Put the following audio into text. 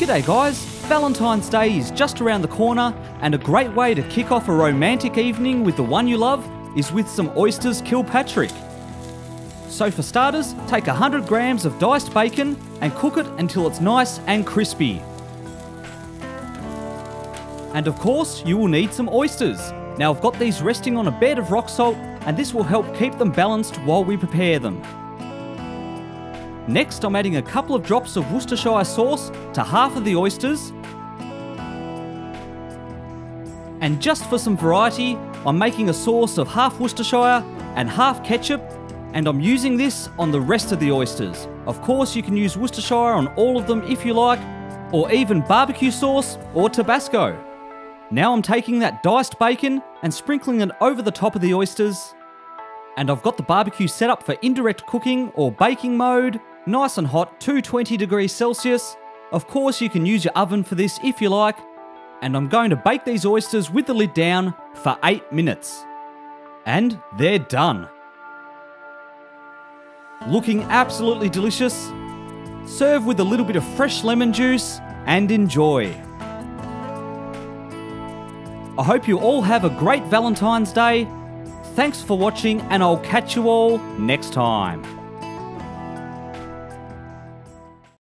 G'day guys, Valentine's Day is just around the corner and a great way to kick off a romantic evening with the one you love is with some oysters Kilpatrick. So for starters, take 100 grams of diced bacon and cook it until it's nice and crispy. And of course, you will need some oysters. Now I've got these resting on a bed of rock salt and this will help keep them balanced while we prepare them. Next, I'm adding a couple of drops of Worcestershire sauce to half of the oysters. And just for some variety, I'm making a sauce of half Worcestershire and half ketchup, and I'm using this on the rest of the oysters. Of course, you can use Worcestershire on all of them if you like, or even barbecue sauce or Tabasco. Now I'm taking that diced bacon and sprinkling it over the top of the oysters. And I've got the barbecue set up for indirect cooking or baking mode, nice and hot, 220 degrees Celsius. Of course, you can use your oven for this if you like. And I'm going to bake these oysters with the lid down for 8 minutes. And they're done. Looking absolutely delicious. Serve with a little bit of fresh lemon juice and enjoy. I hope you all have a great Valentine's Day. Thanks for watching, and I'll catch you all next time.